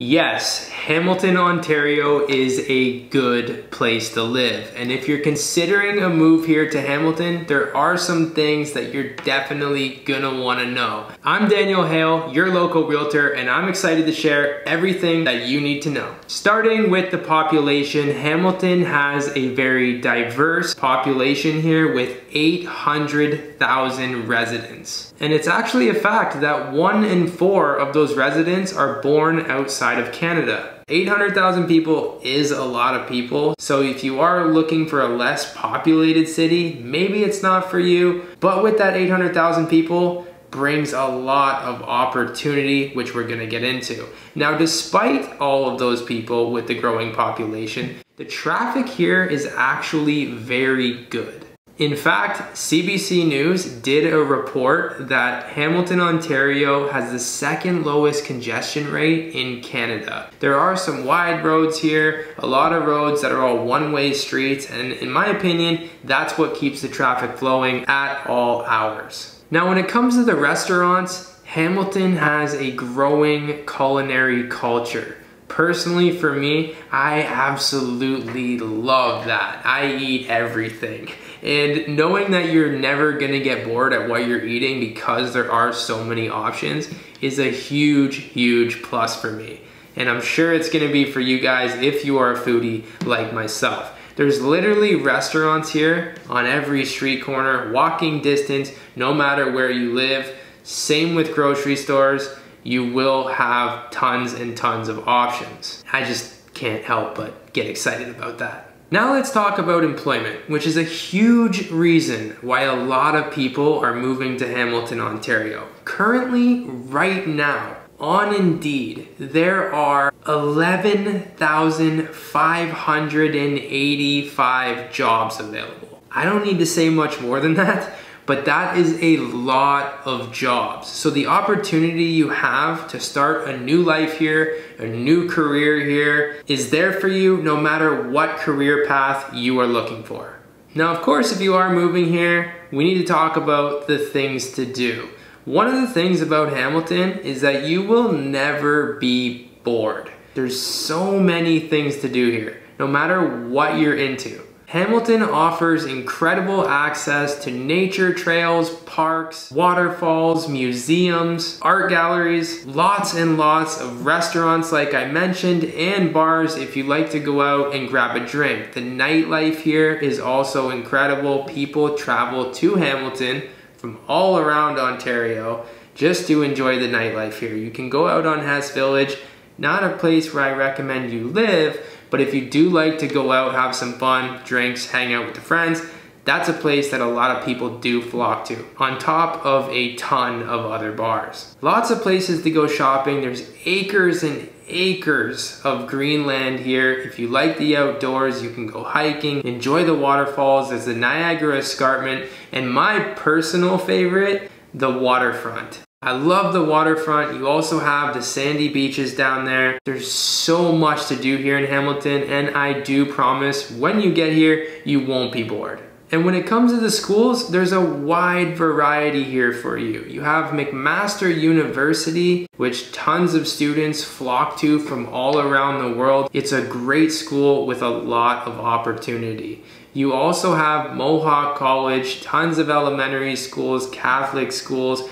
Yes, Hamilton, Ontario is a good place to live. And if you're considering a move here to Hamilton, there are some things that you're definitely gonna wanna know. I'm Daniel Hale, your local realtor, and I'm excited to share everything that you need to know. Starting with the population, Hamilton has a very diverse population here with 800,000 residents. And it's actually a fact that one in four of those residents are born outside of Canada. 800,000 people is a lot of people. So if you are looking for a less populated city, maybe it's not for you. But with that 800,000 people, brings a lot of opportunity, which we're gonna get into. Now, despite all of those people with the growing population, the traffic here is actually very good. In fact, CBC News did a report that Hamilton, Ontario has the second lowest congestion rate in Canada. There are some wide roads here, a lot of roads that are all one-way streets, and in my opinion, that's what keeps the traffic flowing at all hours. Now, when it comes to the restaurants, Hamilton has a growing culinary culture. Personally, for me, I absolutely love that. I eat everything. And knowing that you're never gonna get bored at what you're eating because there are so many options is a huge, huge plus for me. And I'm sure it's gonna be for you guys if you are a foodie like myself. There's literally restaurants here on every street corner, walking distance, no matter where you live. Same with grocery stores you will have tons and tons of options. I just can't help but get excited about that. Now let's talk about employment, which is a huge reason why a lot of people are moving to Hamilton, Ontario. Currently, right now, on Indeed, there are 11,585 jobs available. I don't need to say much more than that but that is a lot of jobs. So the opportunity you have to start a new life here, a new career here, is there for you no matter what career path you are looking for. Now, of course, if you are moving here, we need to talk about the things to do. One of the things about Hamilton is that you will never be bored. There's so many things to do here, no matter what you're into. Hamilton offers incredible access to nature trails, parks, waterfalls, museums, art galleries, lots and lots of restaurants like I mentioned, and bars if you like to go out and grab a drink. The nightlife here is also incredible. People travel to Hamilton from all around Ontario just to enjoy the nightlife here. You can go out on Hess Village, not a place where I recommend you live, but if you do like to go out, have some fun, drinks, hang out with the friends, that's a place that a lot of people do flock to, on top of a ton of other bars. Lots of places to go shopping. There's acres and acres of greenland here. If you like the outdoors, you can go hiking, enjoy the waterfalls. There's the Niagara Escarpment, and my personal favorite, the waterfront. I love the waterfront. You also have the sandy beaches down there. There's so much to do here in Hamilton and I do promise when you get here, you won't be bored. And when it comes to the schools, there's a wide variety here for you. You have McMaster University, which tons of students flock to from all around the world. It's a great school with a lot of opportunity. You also have Mohawk College, tons of elementary schools, Catholic schools,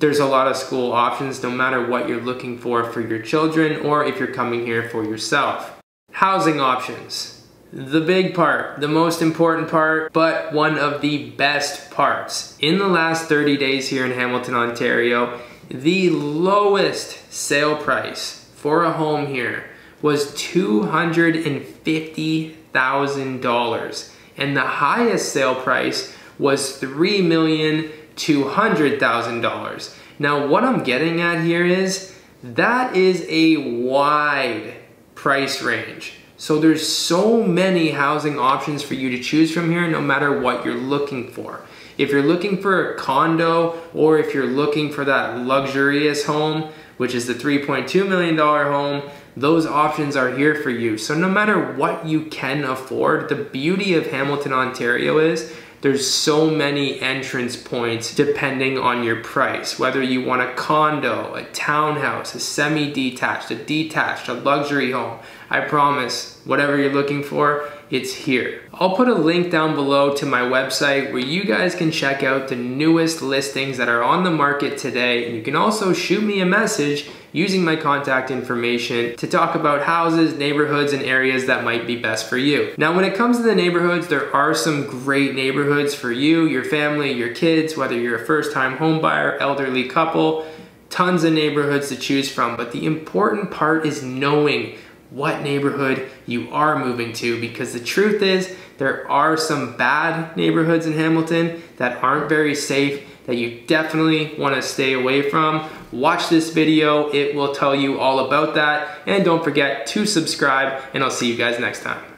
there's a lot of school options no matter what you're looking for for your children or if you're coming here for yourself. Housing options. The big part, the most important part, but one of the best parts. In the last 30 days here in Hamilton, Ontario, the lowest sale price for a home here was $250,000 and the highest sale price was three million $200,000. Now what I'm getting at here is that is a wide price range. So there's so many housing options for you to choose from here no matter what you're looking for. If you're looking for a condo or if you're looking for that luxurious home, which is the $3.2 million home, those options are here for you. So no matter what you can afford, the beauty of Hamilton, Ontario is there's so many entrance points depending on your price. Whether you want a condo, a townhouse, a semi-detached, a detached, a luxury home. I promise, whatever you're looking for, it's here. I'll put a link down below to my website where you guys can check out the newest listings that are on the market today. And you can also shoot me a message using my contact information to talk about houses, neighborhoods, and areas that might be best for you. Now, when it comes to the neighborhoods, there are some great neighborhoods for you, your family, your kids, whether you're a first time home buyer, elderly couple, tons of neighborhoods to choose from. But the important part is knowing what neighborhood you are moving to because the truth is there are some bad neighborhoods in Hamilton that aren't very safe that you definitely want to stay away from. Watch this video, it will tell you all about that. And don't forget to subscribe and I'll see you guys next time.